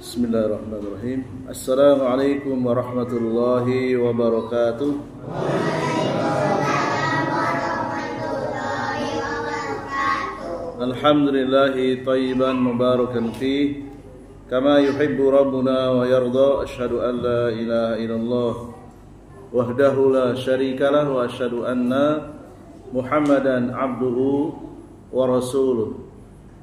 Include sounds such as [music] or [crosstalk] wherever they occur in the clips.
بسم الله الرحمن الرحيم السلام عليكم ورحمة الله وبركاته الحمد لله طيبا مباركا فيه كما يحب ربنا ويرضى أشهد أن لا إله إلا الله وحده لا شريك له وأشهد أن محمدا عبده ورسوله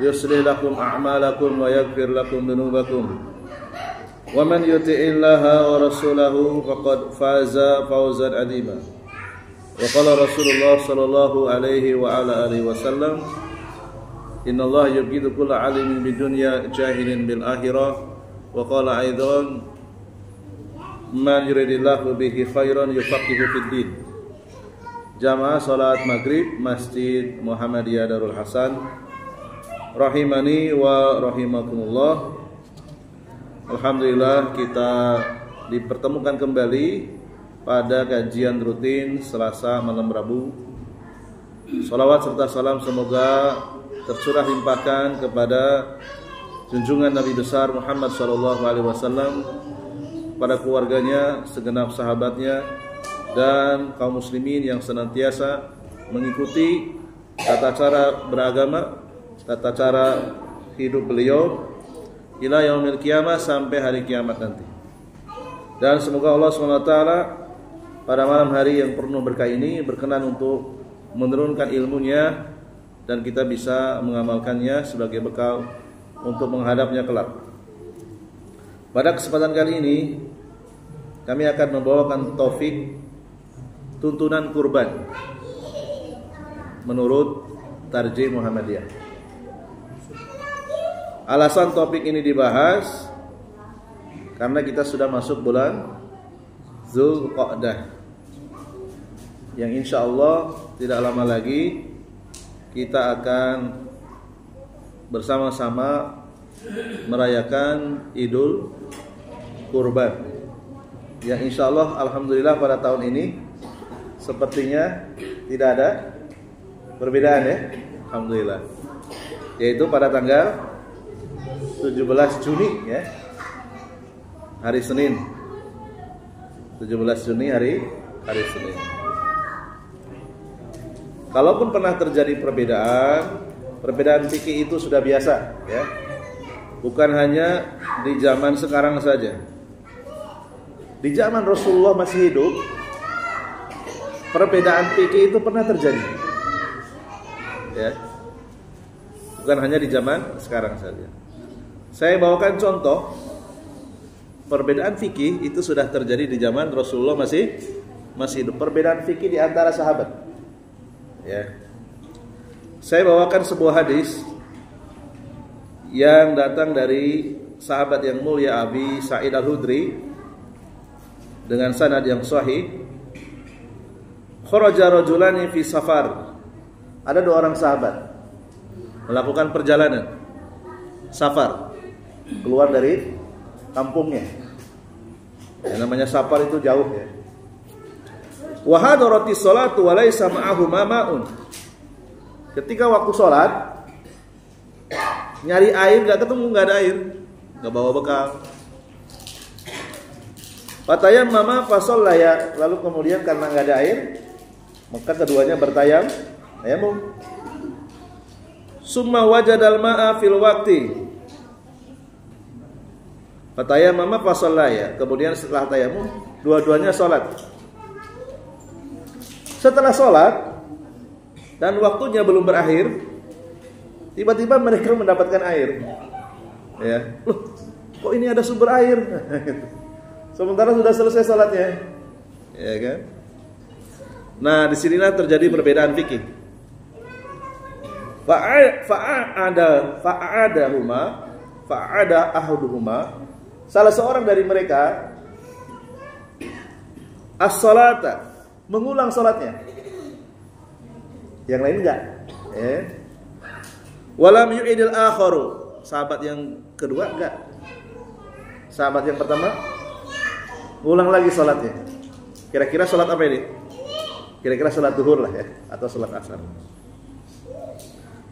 يصلح لكم أعمالكم ويغفر لكم ذنوبكم ومن يطع الله ورسوله فقد فاز فوزا عظيما وقال رسول الله صلى الله عليه وعلى آله وسلم إن الله يبغض كل عالم بالدنيا جاهل بالآخرة وقال أيضا من يريد الله به خيرا يفقهه في الدين Jamaah salat maghrib Masjid Muhammadiyah Darul Hasan Rahimani wa rahimakumullah. Alhamdulillah kita dipertemukan kembali pada kajian rutin Selasa malam Rabu. Salawat serta salam semoga tercurah limpahkan kepada junjungan Nabi besar Muhammad sallallahu alaihi wasallam pada keluarganya, segenap sahabatnya dan kaum muslimin yang senantiasa mengikuti tata cara beragama, tata cara hidup beliau ila yaumil kiamah sampai hari kiamat nanti. Dan semoga Allah SWT pada malam hari yang penuh berkah ini berkenan untuk menurunkan ilmunya dan kita bisa mengamalkannya sebagai bekal untuk menghadapnya kelak. Pada kesempatan kali ini kami akan membawakan topik tuntunan kurban menurut Tarjih Muhammadiyah. Alasan topik ini dibahas karena kita sudah masuk bulan Zulqa'dah yang insya Allah tidak lama lagi kita akan bersama-sama merayakan Idul Kurban. Yang insya Allah Alhamdulillah pada tahun ini sepertinya tidak ada perbedaan ya. Alhamdulillah. Yaitu pada tanggal 17 Juni ya. Hari Senin. 17 Juni hari hari Senin. Kalaupun pernah terjadi perbedaan, perbedaan fikih itu sudah biasa, ya. Bukan hanya di zaman sekarang saja. Di zaman Rasulullah masih hidup, perbedaan fikih itu pernah terjadi. Ya. Bukan hanya di zaman sekarang saja. Saya bawakan contoh perbedaan fikih itu sudah terjadi di zaman Rasulullah masih masih hidup. Perbedaan fikih di antara sahabat. Ya. Saya bawakan sebuah hadis yang datang dari sahabat yang mulia Abi Sa'id Al-Hudri dengan sanad yang sahih. Kharaja rajulani fi safar. Ada dua orang sahabat melakukan perjalanan safar keluar dari kampungnya. Yang namanya safar itu jauh ya. Wa hadarati salatu wa laisa ma'ahu ma'un. Ketika waktu sholat nyari air nggak ketemu nggak ada air nggak bawa bekal. Patayam mama fasol ya lalu kemudian karena nggak ada air maka keduanya bertayam tayamum. Summa wajadal ma'a fil waqti. Patayam mama fasol ya kemudian setelah tayamum dua-duanya sholat. Setelah sholat dan waktunya belum berakhir, tiba-tiba mereka mendapatkan air. Ya, loh, kok ini ada sumber air? [laughs] Sementara sudah selesai sholatnya, ya kan? Nah, di sinilah terjadi perbedaan fikih. Fa'ada fa'ada huma fa'ada ahaduhuma salah seorang dari mereka as-salata, mengulang salatnya. Yang lain enggak. Eh. Walam yu'idil akharu. Sahabat yang kedua enggak. Sahabat yang pertama ulang lagi salatnya. Kira-kira salat apa ini? Kira-kira salat duhur lah ya atau salat asar.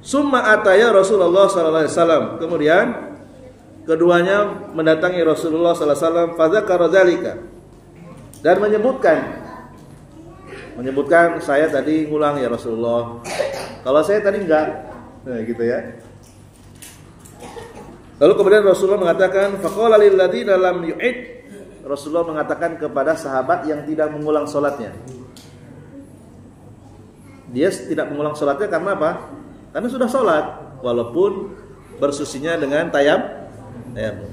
Summa ataya Rasulullah sallallahu alaihi wasallam. Kemudian keduanya mendatangi Rasulullah wasallam fadzakara dzalika dan menyebutkan menyebutkan saya tadi ngulang ya Rasulullah. Kalau saya tadi enggak. Nah, gitu ya. Lalu kemudian Rasulullah mengatakan faqala lil ladzina lam yu'id Rasulullah mengatakan kepada sahabat yang tidak mengulang salatnya. Dia tidak mengulang salatnya karena apa? Karena sudah sholat, walaupun bersusinya dengan tayam. Tayam.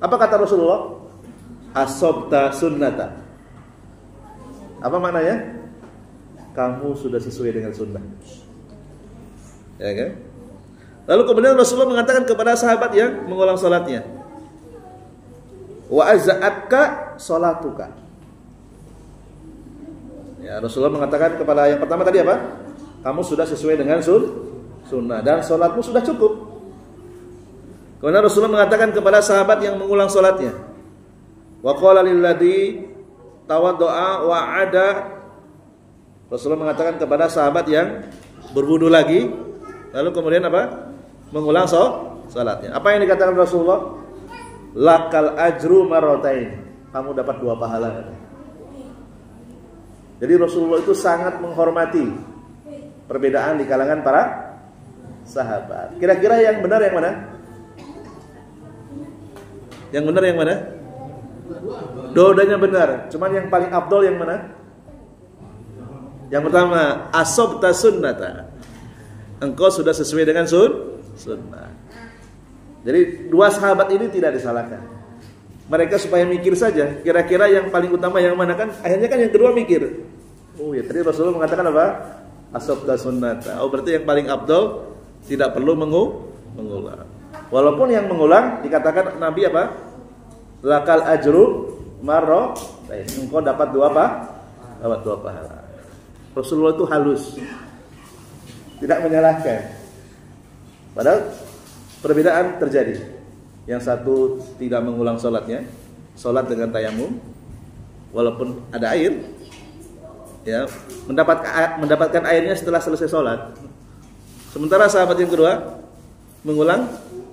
Apa kata Rasulullah? Asobta sunnata. Apa maknanya? Kamu sudah sesuai dengan sunnah. Ya kan? Lalu kemudian Rasulullah mengatakan kepada sahabat yang mengulang sholatnya, wa azza'atka sholatuka. Ya, Rasulullah mengatakan kepada yang pertama tadi apa? Kamu sudah sesuai dengan sun sunnah dan sholatmu sudah cukup. Kemudian Rasulullah mengatakan kepada sahabat yang mengulang sholatnya, wa qala lilladzi tawaddoa wa ada Rasulullah mengatakan kepada sahabat yang berwudu lagi, lalu kemudian apa? Mengulang sholatnya. Apa yang dikatakan Rasulullah? Lakal ajru marotain. Kamu dapat dua pahala. Jadi Rasulullah itu sangat menghormati perbedaan di kalangan para sahabat. Kira-kira yang benar yang mana? Yang benar yang mana? Dodanya benar. Cuman yang paling abdol yang mana? Yang pertama, asobta sunnata. Engkau sudah sesuai dengan sun sunnah. Jadi dua sahabat ini tidak disalahkan. Mereka supaya mikir saja. Kira-kira yang paling utama yang mana kan? Akhirnya kan yang kedua mikir. Oh ya, tadi Rasulullah mengatakan apa? Asobta sunnata. Oh berarti yang paling abdol tidak perlu mengulang. Walaupun yang mengulang dikatakan Nabi apa? Lakal ajru marro. Engkau dapat dua apa? Dapat dua pahala. Rasulullah itu halus. Tidak menyalahkan. Padahal perbedaan terjadi. Yang satu tidak mengulang sholatnya, sholat dengan tayamum, walaupun ada air, ya mendapatkan mendapatkan airnya setelah selesai sholat Sementara sahabat yang kedua mengulang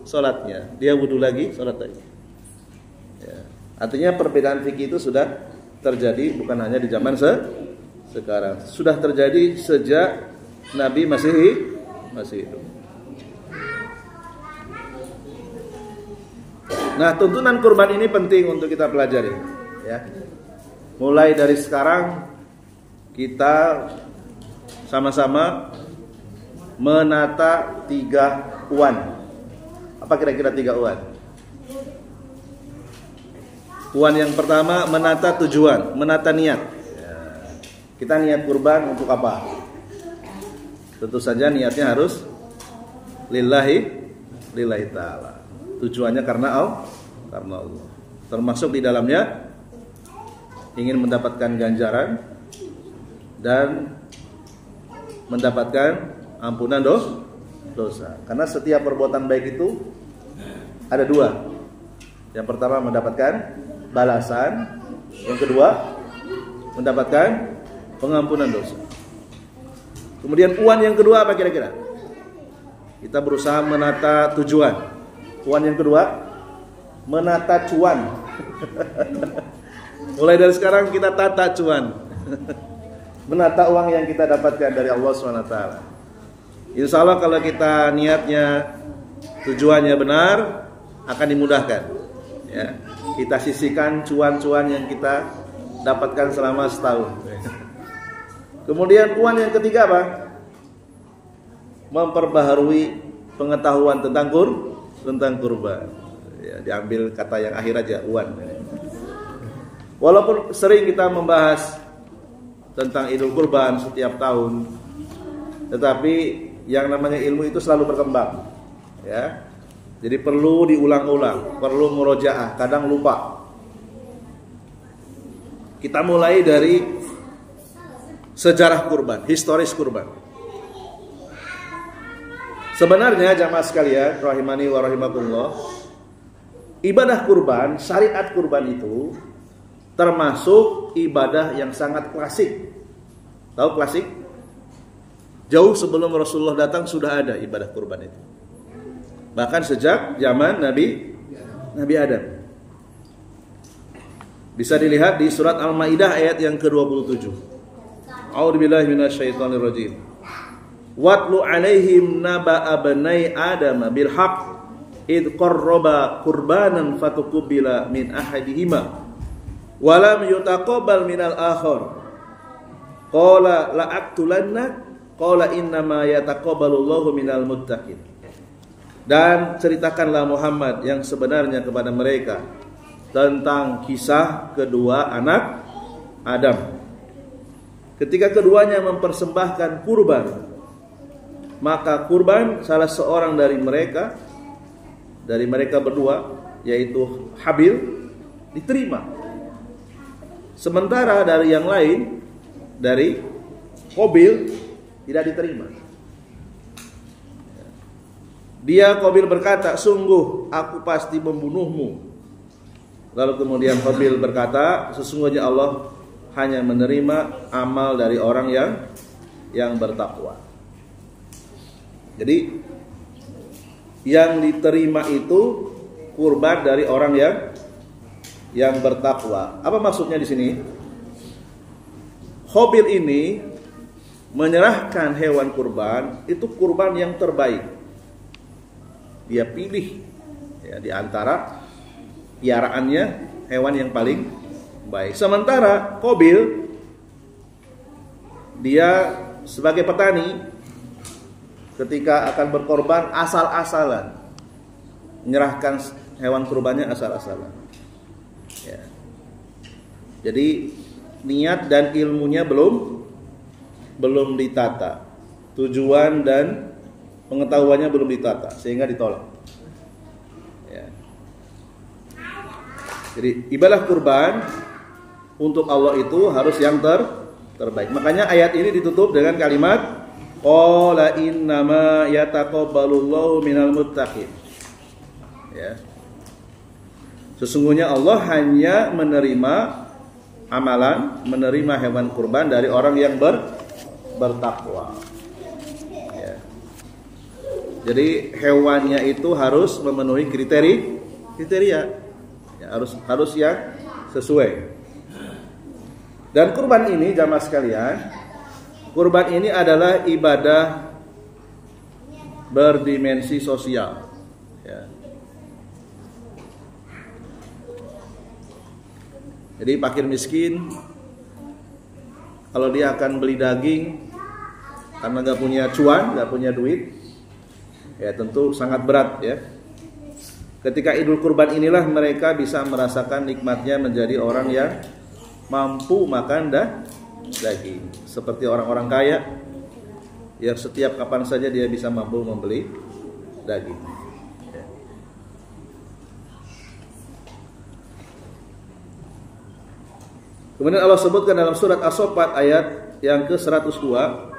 sholatnya, dia wudhu lagi, sholat lagi. Ya. Artinya perbedaan fikih itu sudah terjadi bukan hanya di zaman se sekarang, sudah terjadi sejak Nabi masih masih hidup. Nah, tuntunan kurban ini penting untuk kita pelajari, ya. Mulai dari sekarang kita sama-sama menata tiga uan. Apa kira-kira tiga uan? Uan yang pertama menata tujuan, menata niat. Kita niat kurban untuk apa? Tentu saja niatnya harus lillahi lillahi taala. Tujuannya karena Allah, karena Allah. Termasuk di dalamnya ingin mendapatkan ganjaran dan mendapatkan ampunan dos, dosa. Karena setiap perbuatan baik itu ada dua. Yang pertama mendapatkan balasan, yang kedua mendapatkan pengampunan dosa. Kemudian uan yang kedua apa kira-kira? Kita berusaha menata tujuan. Uan yang kedua menata cuan. [laughs] Mulai dari sekarang kita tata cuan. [laughs] menata uang yang kita dapatkan dari Allah SWT. Insya Allah kalau kita niatnya tujuannya benar akan dimudahkan. Ya, kita sisihkan cuan-cuan yang kita dapatkan selama setahun. Kemudian uang yang ketiga apa? Memperbaharui pengetahuan tentang kur tentang kurban. Ya, diambil kata yang akhir aja uan. Walaupun sering kita membahas tentang Idul Kurban setiap tahun, tetapi yang namanya ilmu itu selalu berkembang. Ya. Jadi perlu diulang-ulang, perlu murojaah, kadang lupa. Kita mulai dari sejarah kurban, historis kurban. Sebenarnya jamaah sekalian, rahimani wa rahimakumullah, ibadah kurban, syariat kurban itu termasuk ibadah yang sangat klasik. Tahu klasik? Jauh sebelum Rasulullah datang sudah ada ibadah kurban itu. Bahkan sejak zaman Nabi Nabi Adam. Bisa dilihat di surat Al-Maidah ayat yang ke-27. A'udzubillahi minasyaitonirrajim. Watlu alaihim naba abnai Adam bil haqq id qarraba qurbanan fatuqbila min ahadihima wa lam yutaqabbal minal akhar. Qala la'aqtulanna qala innama yataqabbalullahu minal muttaqin. Dan ceritakanlah Muhammad yang sebenarnya kepada mereka tentang kisah kedua anak Adam. Ketika keduanya mempersembahkan kurban, maka kurban salah seorang dari mereka dari mereka berdua yaitu Habil diterima. Sementara dari yang lain dari Kobil tidak diterima. Dia Qabil berkata, sungguh aku pasti membunuhmu. Lalu kemudian Qabil berkata, sesungguhnya Allah hanya menerima amal dari orang yang yang bertakwa. Jadi yang diterima itu kurban dari orang yang yang bertakwa. Apa maksudnya di sini? Khobil ini menyerahkan hewan kurban itu kurban yang terbaik dia pilih ya, di antara piaraannya hewan yang paling baik. Sementara Kobil dia sebagai petani ketika akan berkorban asal-asalan menyerahkan hewan kurbannya asal-asalan. Ya. Jadi niat dan ilmunya belum belum ditata. Tujuan dan pengetahuannya belum ditata sehingga ditolak. Ya. Jadi ibadah kurban untuk Allah itu harus yang ter terbaik. Makanya ayat ini ditutup dengan kalimat Qala innama yataqabbalullahu minal muttaqin. Ya. Sesungguhnya Allah hanya menerima amalan, menerima hewan kurban dari orang yang ber, bertakwa. Jadi hewannya itu harus memenuhi kriteria kriteria. Ya, harus harus yang sesuai. Dan kurban ini jamaah sekalian, kurban ini adalah ibadah berdimensi sosial. Ya. Jadi fakir miskin kalau dia akan beli daging karena nggak punya cuan, nggak punya duit, ya tentu sangat berat ya. Ketika Idul Kurban inilah mereka bisa merasakan nikmatnya menjadi orang yang mampu makan dah daging. Seperti orang-orang kaya yang setiap kapan saja dia bisa mampu membeli daging. Ya. Kemudian Allah sebutkan dalam surat As-Saffat ayat yang ke-102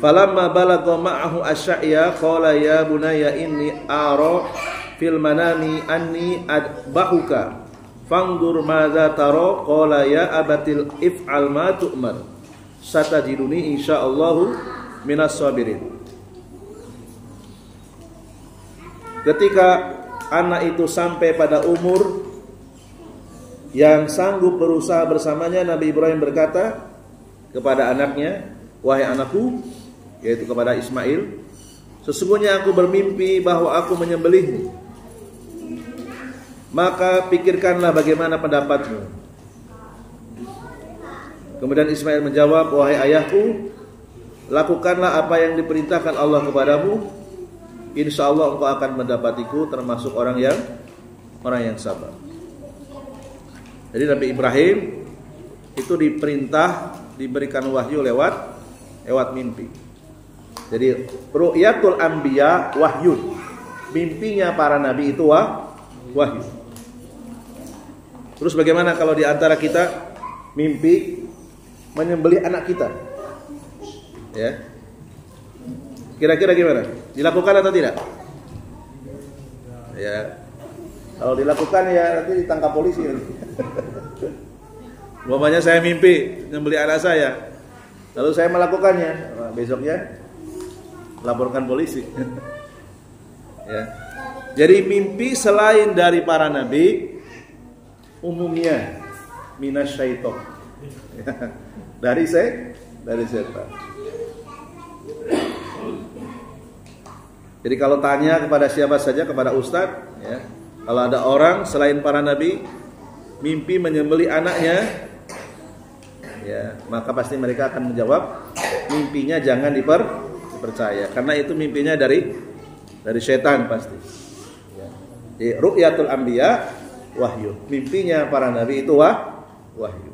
Falamma balagha ma'ahu asy'ya qala ya bunayya inni ara fil manami anni adbahuka. Fangdur madza tara qala ya abatil if'al ma tu'mar. Satajiduni insyaallahu minas sabirin. Ketika anak itu sampai pada umur yang sanggup berusaha bersamanya Nabi Ibrahim berkata kepada anaknya wahai anakku yaitu kepada Ismail sesungguhnya aku bermimpi bahwa aku menyembelihmu. Maka pikirkanlah bagaimana pendapatmu. Kemudian Ismail menjawab wahai ayahku lakukanlah apa yang diperintahkan Allah kepadamu. Insya Allah engkau akan mendapatiku termasuk orang yang orang yang sabar. Jadi Nabi Ibrahim itu diperintah diberikan wahyu lewat lewat mimpi jadi ru'yatul anbiya wahyun. Mimpinya para nabi itu wah, wahyu. Terus bagaimana kalau di antara kita mimpi menyembelih anak kita? Ya. Kira-kira gimana? Dilakukan atau tidak? Ya. Kalau dilakukan ya nanti ditangkap polisi. [laughs] Umpamanya saya mimpi menyembelih anak saya. Lalu saya melakukannya. Besoknya laporkan polisi. ya. Jadi mimpi selain dari para nabi umumnya minas syaiton. dari saya dari setan. Jadi kalau tanya kepada siapa saja kepada ustadz, ya, kalau ada orang selain para nabi mimpi menyembeli anaknya, ya maka pasti mereka akan menjawab mimpinya jangan diper percaya karena itu mimpinya dari dari setan pasti. Ya. Jadi ru'yatul anbiya wahyu. Mimpinya para nabi itu wah wahyu.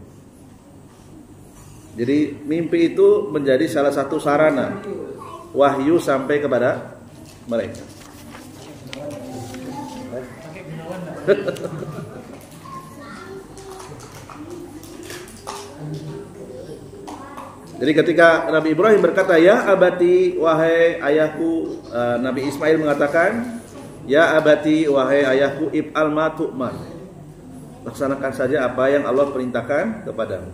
Jadi mimpi itu menjadi salah satu sarana wahyu sampai kepada mereka. [laughs] Jadi ketika Nabi Ibrahim berkata, "Ya abati, wahai ayahku," uh, Nabi Ismail mengatakan, "Ya abati, wahai ayahku, ib'al ma tu'mar." Laksanakan saja apa yang Allah perintahkan kepadamu.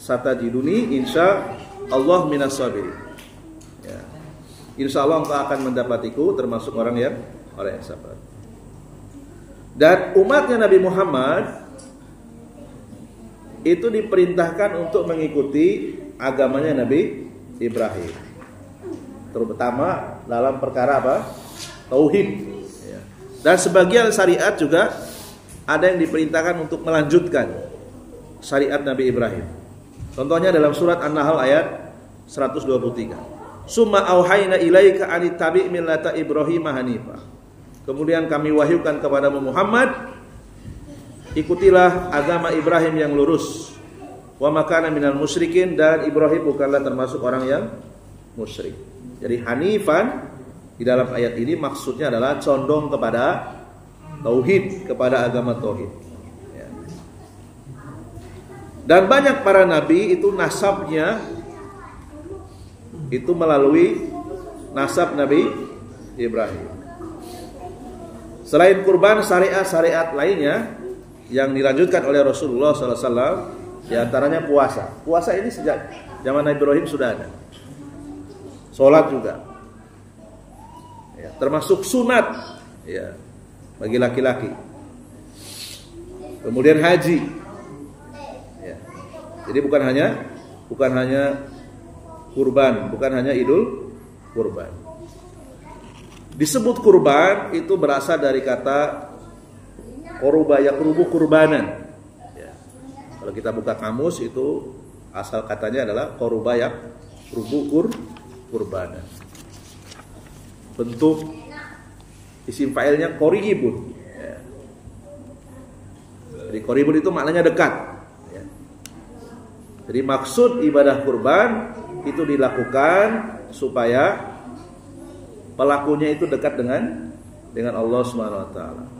Satajiduni insya Allah minas sabirin. Ya. Insya Allah engkau akan mendapatiku termasuk orang yang orang yang sabar. Dan umatnya Nabi Muhammad itu diperintahkan untuk mengikuti agamanya Nabi Ibrahim. Terutama dalam perkara apa? Tauhid. Ya. Dan sebagian syariat juga ada yang diperintahkan untuk melanjutkan syariat Nabi Ibrahim. Contohnya dalam surat An-Nahl ayat 123. Summa auhayna ilaika anittabi millata Ibrahim hanifah. Kemudian kami wahyukan kepada Muhammad ikutilah agama Ibrahim yang lurus wa makana minal musyrikin dan Ibrahim bukanlah termasuk orang yang musyrik. Jadi hanifan di dalam ayat ini maksudnya adalah condong kepada tauhid, kepada agama tauhid. Ya. Dan banyak para nabi itu nasabnya itu melalui nasab Nabi Ibrahim. Selain kurban syariat-syariat lainnya yang dilanjutkan oleh Rasulullah SAW di antaranya puasa. Puasa ini sejak zaman Nabi Ibrahim sudah ada. Sholat juga. Ya, termasuk sunat ya, bagi laki-laki. Kemudian haji. Ya. Jadi bukan hanya bukan hanya kurban, bukan hanya idul kurban. Disebut kurban itu berasal dari kata koruba yakrubu kurbanan kalau kita buka kamus itu asal katanya adalah korubayak rubukur kurbana. Bentuk isim fa'ilnya koribun. Ya. Jadi koribun itu maknanya dekat. Ya. Jadi maksud ibadah kurban itu dilakukan supaya pelakunya itu dekat dengan dengan Allah Subhanahu wa taala.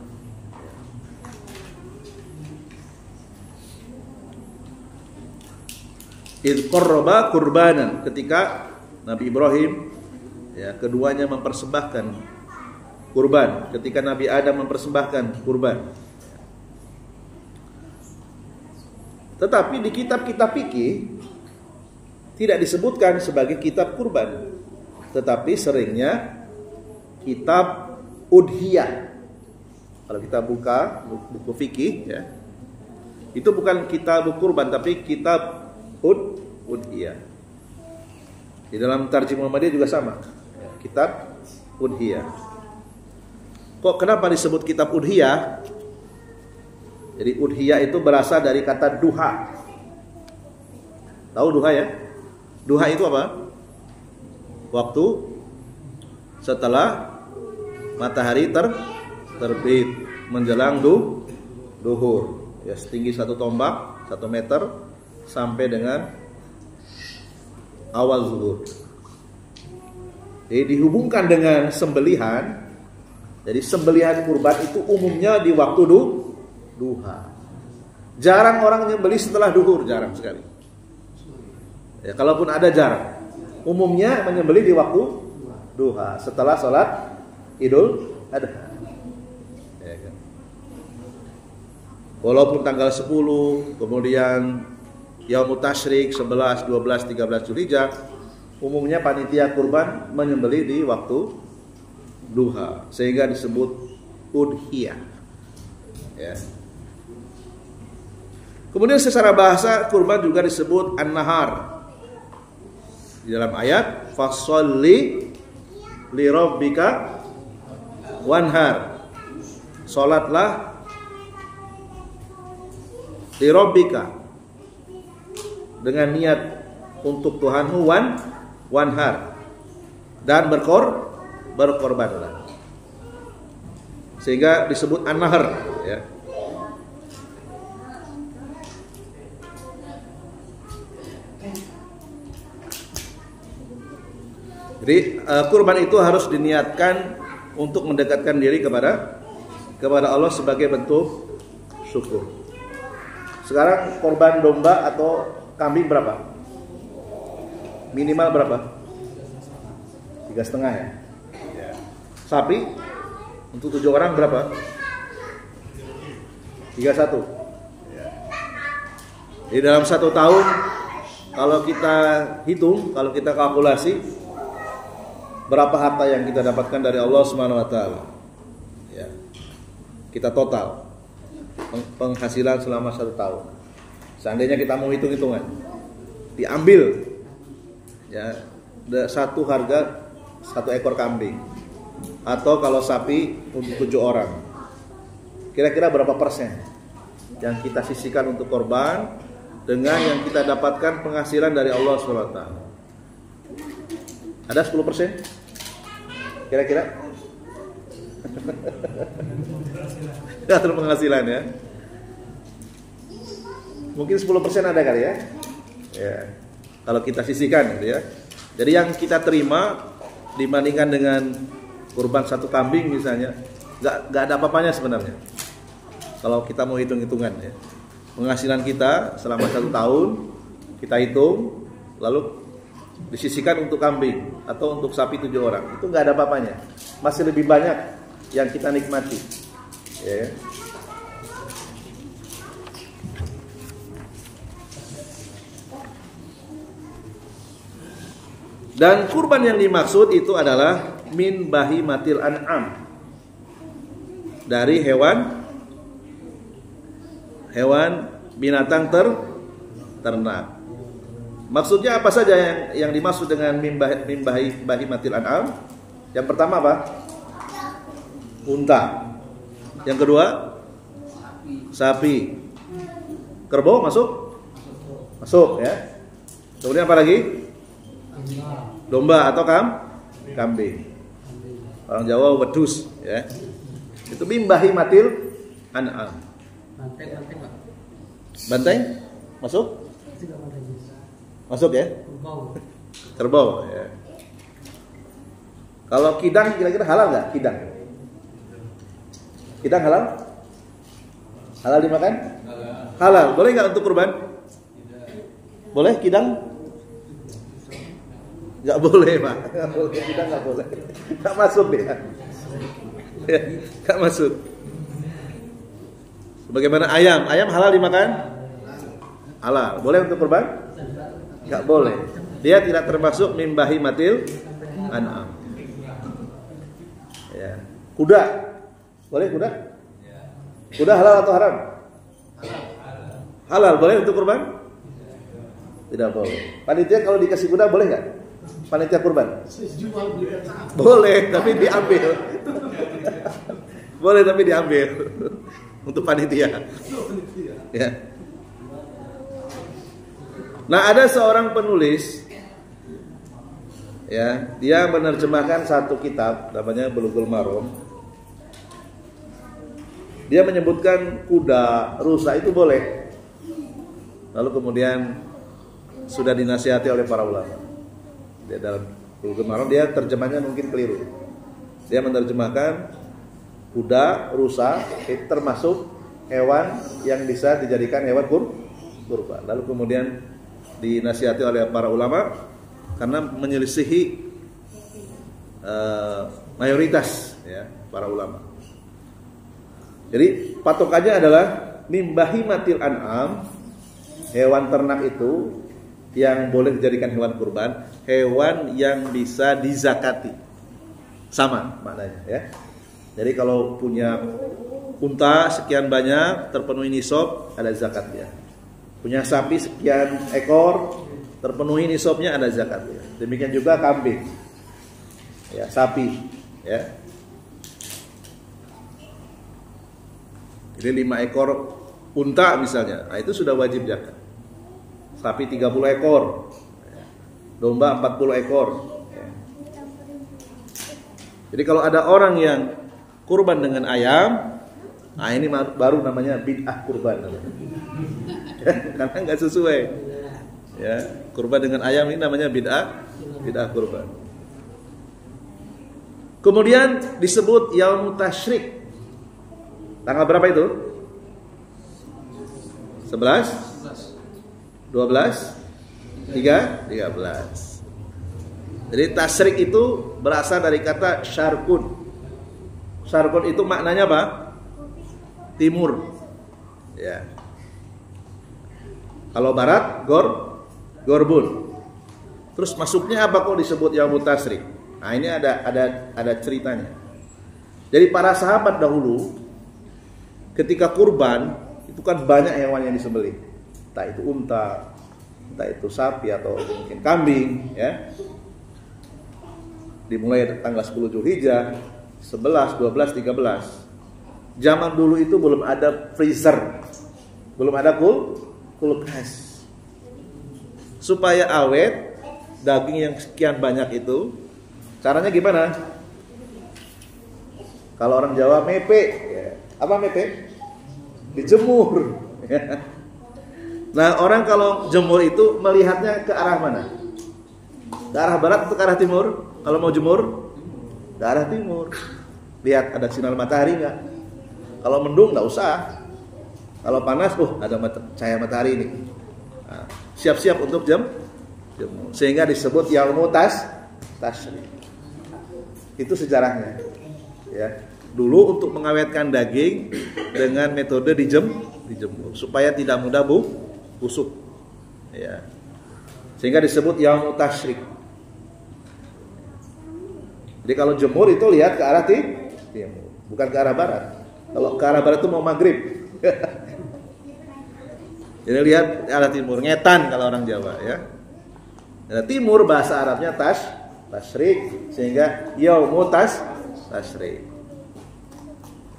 Id kurbanan ketika Nabi Ibrahim ya keduanya mempersembahkan kurban. Ketika Nabi Adam mempersembahkan kurban. Tetapi di kitab-kitab fikih tidak disebutkan sebagai kitab kurban. Tetapi seringnya kitab udhiyah. Kalau kita buka buku fikih ya itu bukan kitab kurban tapi kitab ud udhiyah. Di dalam tarjim Muhammadiyah juga sama. Kitab udhiyah. Kok kenapa disebut kitab udhiyah? Jadi udhiyah itu berasal dari kata duha. Tahu duha ya? Duha itu apa? Waktu setelah matahari ter terbit menjelang du duhur ya setinggi satu tombak satu meter sampai dengan awal zuhur. Jadi dihubungkan dengan sembelihan. Jadi sembelihan kurban itu umumnya di waktu du, duha. Jarang orang menyembelih setelah duhur, jarang sekali. Ya, kalaupun ada jarang. Umumnya menyembelih di waktu duha setelah sholat Idul Adha. Ya, kan? Walaupun tanggal 10, kemudian Yaumut Tashrik 11, 12, 13 Zulhijjah, umumnya panitia kurban menyembelih di waktu duha sehingga disebut udhiyah. Ya. Kemudian secara bahasa kurban juga disebut an-nahar. Di dalam ayat fasolli li rabbika wanhar. Salatlah li rabbika dengan niat untuk Tuhanmu wan wanhar dan berkor berkorbanlah. Sehingga disebut an-nahar ya. Jadi uh, kurban itu harus diniatkan untuk mendekatkan diri kepada kepada Allah sebagai bentuk syukur. Sekarang korban domba atau kambing berapa? Minimal berapa? Tiga setengah ya. Sapi untuk tujuh orang berapa? Tiga satu. Di dalam satu tahun kalau kita hitung, kalau kita kalkulasi berapa harta yang kita dapatkan dari Allah Subhanahu wa taala. Ya. Kita total penghasilan selama satu tahun. Seandainya kita mau hitung-hitungan, diambil ya satu harga satu ekor kambing atau kalau sapi untuk tujuh orang. Kira-kira berapa persen yang kita sisihkan untuk korban dengan yang kita dapatkan penghasilan dari Allah SWT? Ada 10 persen? Kira-kira? [laughs] Atur penghasilan ya. Mungkin 10% ada kali ya. Ya. Kalau kita sisihkan gitu ya. Jadi yang kita terima dibandingkan dengan kurban satu kambing misalnya, nggak nggak ada apa-apanya sebenarnya. Kalau kita mau hitung-hitungan ya. Penghasilan kita selama satu tahun kita hitung, lalu disisikan untuk kambing atau untuk sapi tujuh orang itu nggak ada apa-apanya masih lebih banyak yang kita nikmati ya. Dan kurban yang dimaksud itu adalah min bahi matil an'am dari hewan hewan binatang ter ternak Maksudnya apa saja yang yang dimaksud dengan mimbah mimbahi bahimatil an'am? Yang pertama apa? Unta. Yang kedua? Sapi. Kerbau masuk? Masuk ya. Kemudian apa lagi? Domba atau kam? Kambing. Orang Jawa wedus ya. Itu mimbahi matil an'am. Banteng, banteng, Banteng? Masuk? Masuk ya? Kerbau. Kerbau ya. Kalau kidang kira-kira halal nggak? Kidang. Kidang halal? Halal dimakan? Halal. Boleh nggak untuk kurban? Boleh kidang? Nggak boleh pak. Nggak boleh kidang nggak boleh. Nggak masuk ya. Nggak masuk. Bagaimana ayam? Ayam halal dimakan? Halal. Boleh untuk kurban? nggak boleh. Dia tidak termasuk mimbahi matil an'am. Ya. Kuda. Boleh kuda? Kuda halal atau haram? Halal. Boleh untuk kurban? Tidak boleh. Panitia kalau dikasih kuda boleh nggak? Panitia kurban? Boleh, tapi diambil. boleh tapi diambil untuk panitia. Ya. Nah, ada seorang penulis ya, dia menerjemahkan satu kitab namanya Bulughul Maram. Dia menyebutkan kuda, rusa itu boleh. Lalu kemudian sudah dinasihati oleh para ulama. Dia dalam Bulughul Maram dia terjemahnya mungkin keliru. Dia menerjemahkan kuda, rusa itu termasuk hewan yang bisa dijadikan hewan kur kurban. Lalu kemudian dinasihati oleh para ulama karena menyelisihi uh, mayoritas ya para ulama. Jadi patokannya adalah mimbahi matil an'am hewan ternak itu yang boleh dijadikan hewan kurban, hewan yang bisa dizakati. Sama maknanya ya. Jadi kalau punya unta sekian banyak terpenuhi nisab ada zakatnya. Punya sapi sekian ekor terpenuhi nisabnya ada zakatnya. Demikian juga kambing. Ya, sapi, ya. Jadi lima ekor unta misalnya, nah itu sudah wajib zakat. Sapi 30 ekor. Domba 40 ekor. Jadi kalau ada orang yang kurban dengan ayam, nah ini baru namanya bid'ah kurban [laughs] Karena nggak sesuai. Ya, kurban dengan ayam ini namanya bid'ah bid'ah kurban. Kemudian disebut yaum tasyrik. Tanggal berapa itu? 11 12 3 13 Jadi tasyrik itu berasal dari kata syarkun Syarkun itu maknanya apa? Timur. Ya. Kalau barat, gor, gorbun. Terus masuknya apa kok disebut yang mutasrik? Nah ini ada ada ada ceritanya. Jadi para sahabat dahulu ketika kurban itu kan banyak hewan yang disembelih. Entah itu unta, entah itu sapi atau mungkin kambing, ya. Dimulai tanggal 10 Zulhijjah 11, 12, 13. Zaman dulu itu belum ada freezer. Belum ada kul kulkas. Supaya awet daging yang sekian banyak itu caranya gimana? Kalau orang Jawa mepe, ya. apa mepe? Dijemur. Nah orang kalau jemur itu melihatnya ke arah mana? Ke arah barat atau ke arah timur? Kalau mau jemur ke arah timur. Lihat ada sinar matahari nggak? Kalau mendung nggak usah. Kalau panas, oh ada mat cahaya matahari ini. Nah, siap-siap nah, untuk jam jemur. Sehingga disebut yaumu tas. Itu sejarahnya. Ya. Dulu untuk mengawetkan daging dengan metode dijem dijemur supaya tidak mudah bu busuk. Ya. Sehingga disebut yaumu tasyrik. Jadi kalau jemur itu lihat ke arah timur, bukan ke arah barat. Kalau ke arah barat itu mau maghrib. [laughs] Jadi lihat ke arah timur, ngetan kalau orang Jawa ya. Nah, timur bahasa Arabnya tas, tasrik sehingga yaumu tas.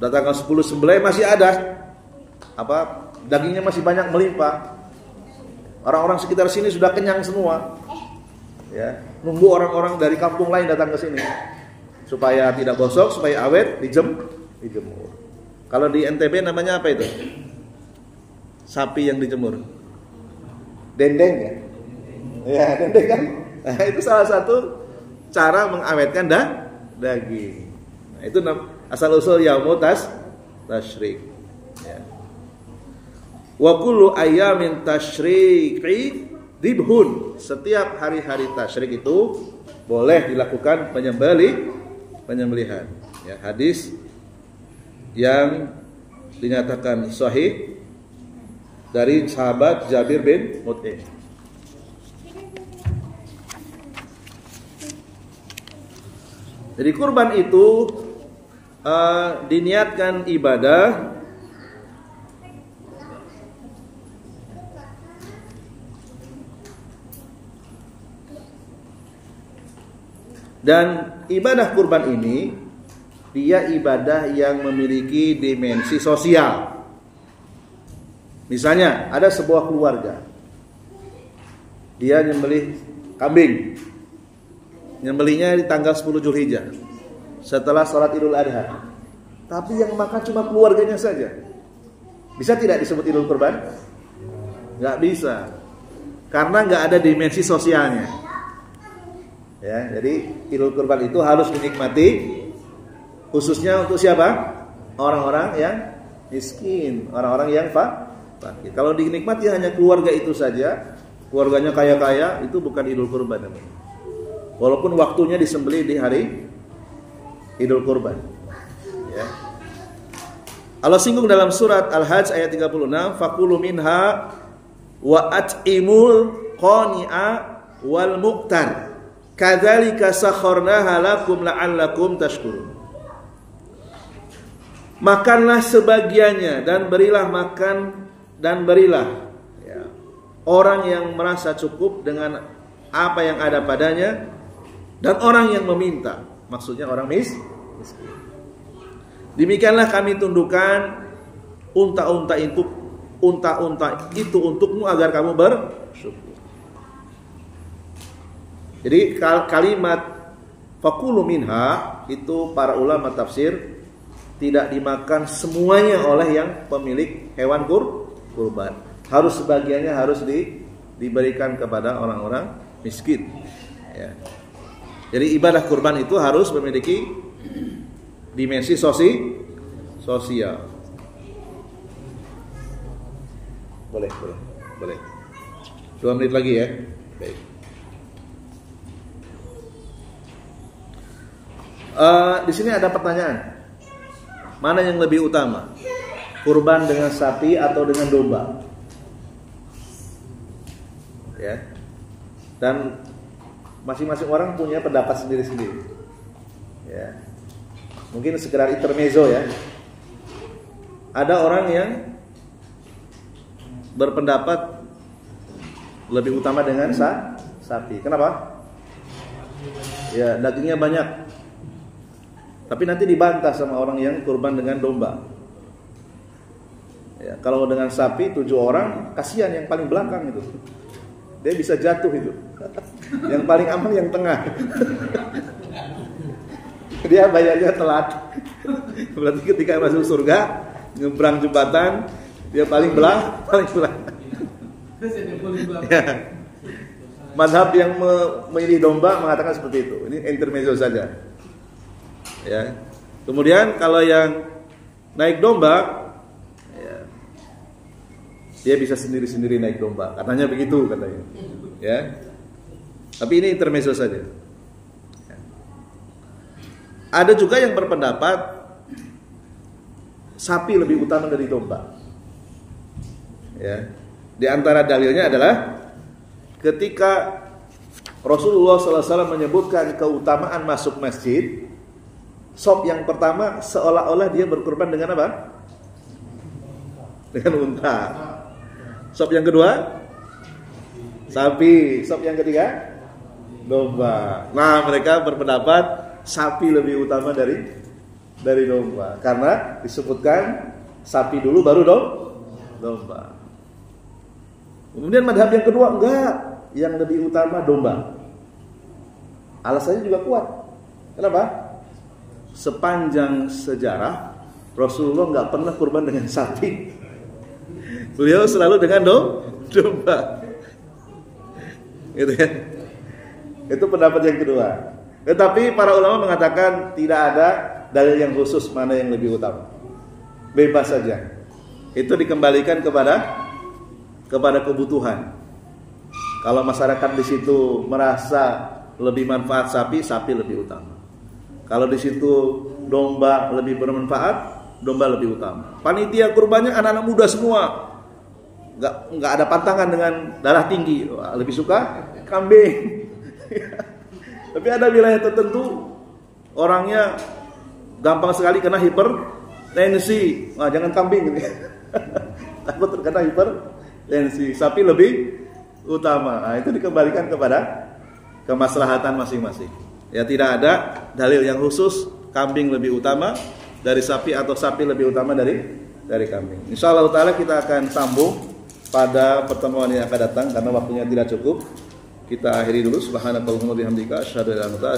Udah tanggal 10 sebelah masih ada apa dagingnya masih banyak melimpah. Orang-orang sekitar sini sudah kenyang semua. Ya, nunggu orang-orang dari kampung lain datang ke sini supaya tidak gosok, supaya awet, dijem, dijemur. Kalau di NTB namanya apa itu? Sapi yang dijemur. Dendeng ya? Ya, [laughs] dendeng kan? Nah, itu salah satu cara mengawetkan dah, daging. Nah, itu asal usul yaumu tas tasyrik. Wa kullu ayamin tasyriqi dibhun. Setiap hari-hari tasyrik itu boleh dilakukan penyembelih penyembelihan. Ya, hadis yang dinyatakan sahih dari sahabat Jabir bin Mut'im. Jadi kurban itu uh, diniatkan ibadah Dan ibadah kurban ini dia ibadah yang memiliki dimensi sosial. Misalnya ada sebuah keluarga. Dia nyembelih kambing. Nyembelihnya di tanggal 10 Zulhijjah. Setelah sholat Idul Adha. Tapi yang makan cuma keluarganya saja. Bisa tidak disebut Idul Kurban? Gak bisa. Karena gak ada dimensi sosialnya. Ya, jadi Idul Kurban itu harus dinikmati khususnya untuk siapa? Orang-orang yang miskin, orang-orang yang fakir. Kalau dinikmati hanya keluarga itu saja, keluarganya kaya-kaya, itu bukan Idul Kurban Walaupun waktunya disembelih di hari Idul Kurban. Ya. Allah singgung dalam surat Al-Hajj ayat 36, "Fakulu minha wa at'imul qani'a wal muqtar." Kadzalika sakharnaha lakum la'allakum tashkurun. Makanlah sebagiannya dan berilah makan dan berilah ya. orang yang merasa cukup dengan apa yang ada padanya dan orang yang meminta, maksudnya orang mis miskin. Demikianlah kami tundukkan unta-unta itu unta-unta itu untukmu agar kamu bersyukur. Jadi kalimat fakulu minha itu para ulama tafsir tidak dimakan semuanya oleh yang pemilik hewan kur kurban. Harus sebagiannya harus di, diberikan kepada orang-orang miskin. Ya. Jadi ibadah kurban itu harus memiliki dimensi sosi sosial. Boleh, boleh, boleh. Dua menit lagi ya. Baik. Uh, di sini ada pertanyaan. Mana yang lebih utama? Kurban dengan sapi atau dengan domba? Ya. Dan masing-masing orang punya pendapat sendiri-sendiri. Ya. Mungkin sekedar intermezzo ya. Ada orang yang berpendapat lebih utama dengan sa sapi. Kenapa? Ya, dagingnya banyak. Tapi nanti dibantah sama orang yang kurban dengan domba. Ya, kalau dengan sapi tujuh orang, kasihan yang paling belakang itu. Dia bisa jatuh itu. [laughs] yang paling aman yang tengah. [laughs] Dia bayarnya telat. [laughs] Berarti ketika masuk surga, nyebrang jembatan, dia paling belah, paling belah. ya. Madhab yang memilih domba mengatakan seperti itu. Ini intermezzo saja. Ya. Kemudian kalau yang naik domba, ya, dia bisa sendiri-sendiri naik domba. Katanya begitu katanya. Ya. Tapi ini intermezzo saja. Ya. Ada juga yang berpendapat sapi lebih utama dari domba. Ya. Di antara dalilnya adalah ketika Rasulullah SAW menyebutkan keutamaan masuk masjid, sop yang pertama seolah-olah dia berkorban dengan apa? Dengan unta. Sop yang kedua, sapi. Sop yang ketiga, domba. Nah, mereka berpendapat sapi lebih utama dari dari domba karena disebutkan sapi dulu baru dom domba. Kemudian madhab yang kedua enggak, yang lebih utama domba. Alasannya juga kuat. Kenapa? Sepanjang sejarah Rasulullah enggak pernah kurban dengan sapi. Beliau selalu dengan dom, domba. Gitu ya. Itu pendapat yang kedua. Tetapi para ulama mengatakan tidak ada dalil yang khusus mana yang lebih utama. Bebas saja. Itu dikembalikan kepada kepada kebutuhan. Kalau masyarakat di situ merasa lebih manfaat sapi, sapi lebih utama. Kalau di situ domba lebih bermanfaat, domba lebih utama. Panitia kurbannya anak-anak muda semua. Nggak, nggak ada pantangan dengan darah tinggi. Lebih suka kambing. [laughs] Tapi ada wilayah tertentu orangnya gampang sekali kena hipertensi. Nah, jangan kambing. [laughs] Takut terkena hipertensi. Sapi lebih utama. Nah, itu dikembalikan kepada kemaslahatan masing-masing. Ya tidak ada dalil yang khusus kambing lebih utama dari sapi atau sapi lebih utama dari dari kambing. Insya Allah taala kita akan sambung pada pertemuan yang akan datang karena waktunya tidak cukup. Kita akhiri dulu subhanakallahumma bihamdika asyhadu an anta.